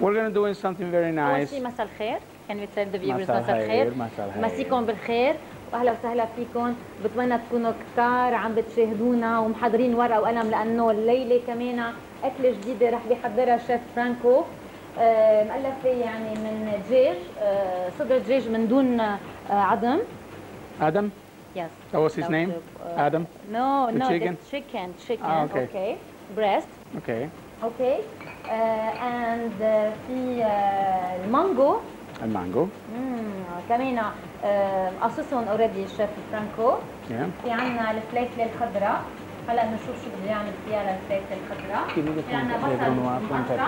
We're going to do something very nice. شيء مساء الخير can we tell the viewers مساء مساء الخير مساء الخير. مسيكم بالخير واهلا وسهلا فيكم بتمنى تكونوا كتار عم بتشاهدونا ومحضرين ورقة وقلم لأنه الليلة كمان أكلة جديدة رح بيحضرها شيف فرانكو آه، يعني من دجاج آه، صدر دجاج من دون آه، عظم Adam? Yes. That was his That name? uh, Adam? No, The no, chicken? chicken, chicken. Ah, okay. okay. Breast. Okay. Okay. Uh, and uh, في uh, المانجو mango. مم، كمان uh, قصصهم already الشيف فرانكو. في عنا الفليفلة الخضراء هلا بنشوف شو بده يعمل فيها للفليفلة الخضراء في عنا phone. بصل.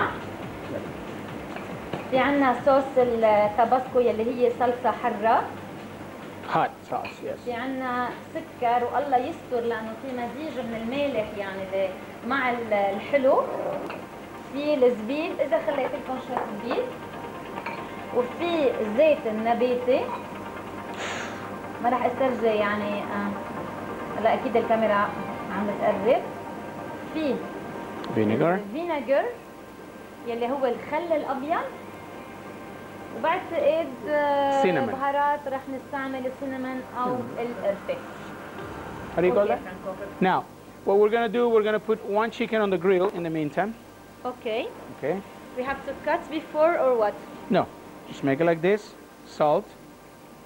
في عنا صوص التاباسكو يلي هي صلصة حرة Hot sauce, yes. في عنا سكر والله يستر لأنه في مزيج من المالح يعني مع ال- الحلو. في الزبيب إذا خليت لكم شوية زبيب. وفي زيت النباتي ما راح استرجي يعني آه، هلا أكيد الكاميرا عم بتقرب. في Vinegar. vinegar يلي هو الخل الأبيض. وبعتقد آه، Cinnamon. بهارات رح نستعمل ال cinnamon أو القرفه How do you call that? Now, what we're going to do, we're going to put one chicken on the grill in the meantime. Okay. Okay. We have to cut before or what? No. Just make it like this. Salt.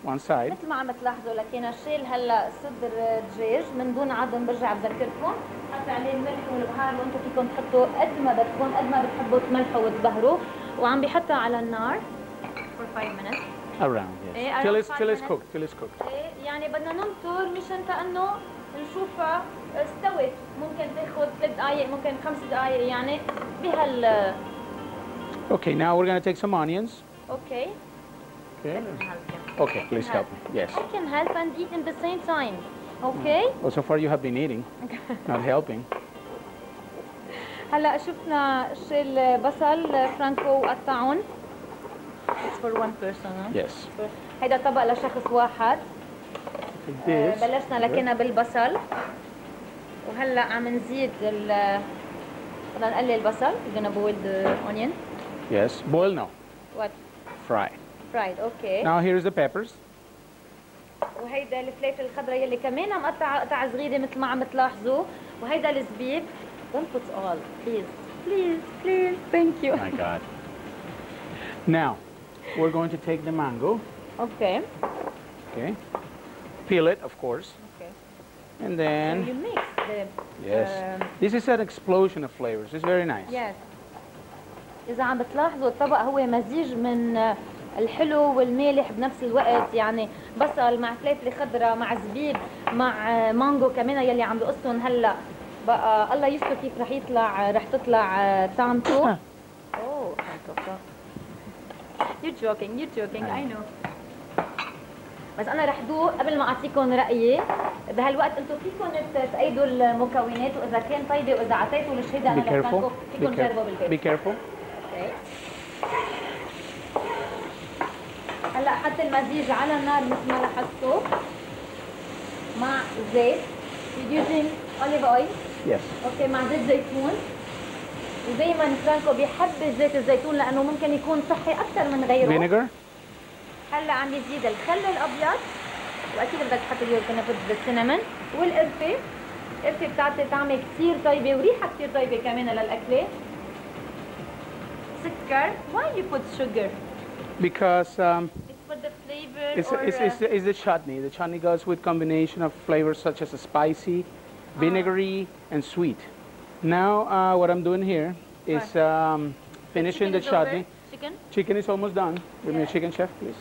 One side. مثل ما عم تلاحظوا لكن شيل هلا صدر دجاج من دون عظم برجع بذكركم حط عليه الملح والبهار وانتم فيكم تحطوا قد ما بدكم قد ما بتحبوا تملحوا وتبهروا وعم بيحطها على النار for 5 minutes Around, yes. Eh, till around it's five till it's minutes. cooked. Till it's cooked. إيه، يعني بدنا ننطر مشان انه نشوفها استوت ممكن تاخذ ثلاث دقائق ممكن خمس دقائق يعني بهال Okay. Now we're going to take some onions. أوكي Okay. Okay. Please help me. Yes. I can help and eat in the same time أوكي Well, so far you have been eating, not helping. هلا شفنا شيل البصل فرانكو وقطعهم It's for one person huh? Yes. هيدا طبق لشخص واحد آه،. بلشنا لكنا بالبصل وهلا عم نزيد ال بدنا نقلل البصل we're gonna boil the onion Yes. Boil no. what Fry. fried okay Now here's the peppers. وهيدا الفليفله الخضراء يلي كمان مقطعه قطع صغيره مثل ما عم تلاحظوا وهيدا الزبيب don't put all please please please thank you My God. Now, we're going to take the mango. okay Okay. Peel it, of course. okay And and then, you mix the yes. um, This is an explosion of flavors. It's very nice. Yes. إذا عم بتلاحظوا الطبق هو مزيج من آه، الحلو والمالح بنفس الوقت يعني بصل مع فليفله خضراء مع زبيب مع آه، مانجو كمان يلي عم بقصهم هلأ بقى الله يستر كيف رح يطلع رح تطلع آه، طعمته اوه You're joking, you're joking, I know. بس أنا رح دوق قبل ما أعطيكم رأيي بهالوقت أنتم فيكم تأيدوا المكونات وإذا كان طيبة وإذا عطيتوا الشهاده Be أنا Be, فيكم تجربوا. بالبيت careful. okay. هلأ حط المزيج على النار مثل ما لاحظتوا مع زيت using olive oil Yes. okay مع زيت زيتون ودائما فرانكو بيحب زيت الزيتون لأنه ممكن يكون صحي أكثر من غيره Vinegar. هلا عم يزيد الخل الابيض واكيد بدك تحط اليوم كنا بالسينامون والقرفه القرفه بتعطي طعمه كثير طيبه وريحه كثير طيبه كمان للاكله سكر why you put sugar Because um, it's for the flavor it's, or it's, it's, uh, it's the chutney. The chutney goes with combination of flavors such as a spicy, vinegary, and sweet. Now, uh, what I'm doing here is um, finishing chicken the is over. chutney. chicken Chicken is almost done. Give me a Yeah. chicken, chef, please.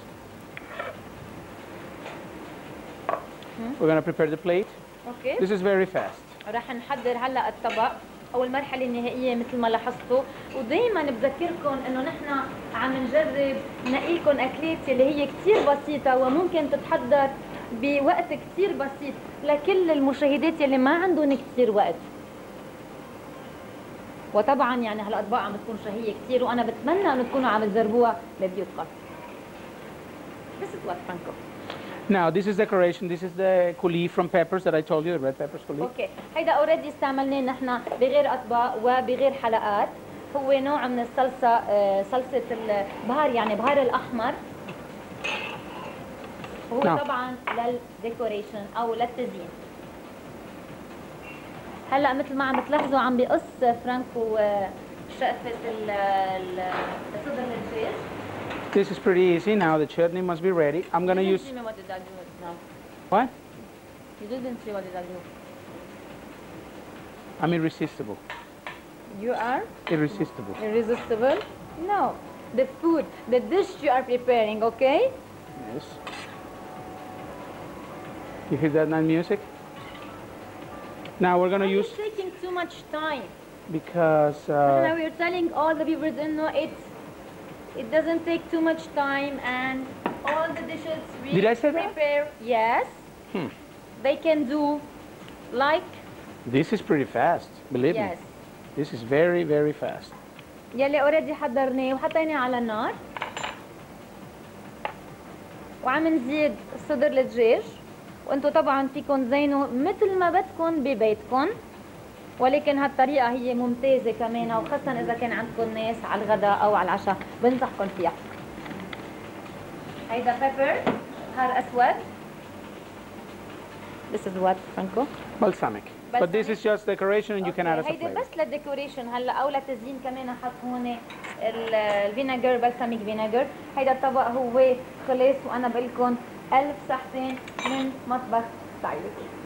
We're going to prepare the plate. أوكي This is very fast. رح نحضر هلا الطبق أو المرحله النهائية مثل ما لاحظتوا ودائما بذكركم إنه نحن عم نجرب نقي لكم أكلات اللي هي كثير بسيطة وممكن تتحضر بوقت كثير بسيط لكل المشاهدات يلي ما عندهم كثير وقت وطبعا يعني هالأطباق عم بتكون شهية كثير وأنا بتمنى إنه تكونوا عم تجربوها ببيوتكم is what Franco. Now, this is decoration. This is the coulis from peppers that I told you, the red peppers coulis. أوكي هيدا already استعملناه نحن بغير أطباق وبغير حلقات هو نوع من الصلصة آه، صلصة البهار يعني بهار الأحمر هو نعم. طبعا لل decoration أو للتزيين هلأ مثل ما عم تلاحظوا عم بقص فرانكو آه، This is pretty easy. Now the chutney must be ready. I'm gonna You use see me what did I do now. what? You didn't see what did I do. I'm irresistible. You are Irresistible. irresistible. No, the food, the dish you are preparing. Okay. Yes. You hear that nice music? Now we're gonna Why use taking too much time. because now uh, we're telling all the viewers in know, it's it doesn't take too much time and all the dishes we Did I say that? prepare yes Hmm. they can do like this is pretty fast. Believe yes me, this is very very fast. يلي اوريدي حضرناه وحطيناه على النار وعم نزيد صدر الدجاج وانتم طبعا فيكم تزينوا مثل ما بدكم ببيتكم ولكن هالطريقة هي ممتازة كمان وخاصة إذا كان عندكم ناس على الغداء أو على العشاء. بنصحكم فيها. هيدا pepper بهار أسود. This is what Franco? Balsamic. But this is just decoration and you can add a flavor. بس لل decoration هلأ أو للتزيين كمان حط هون ال- ال vinegar balsamic vinegar هيدا الطبق هو خلص وأنا بقول لكم ألف صحتين من مطبخ ستايلش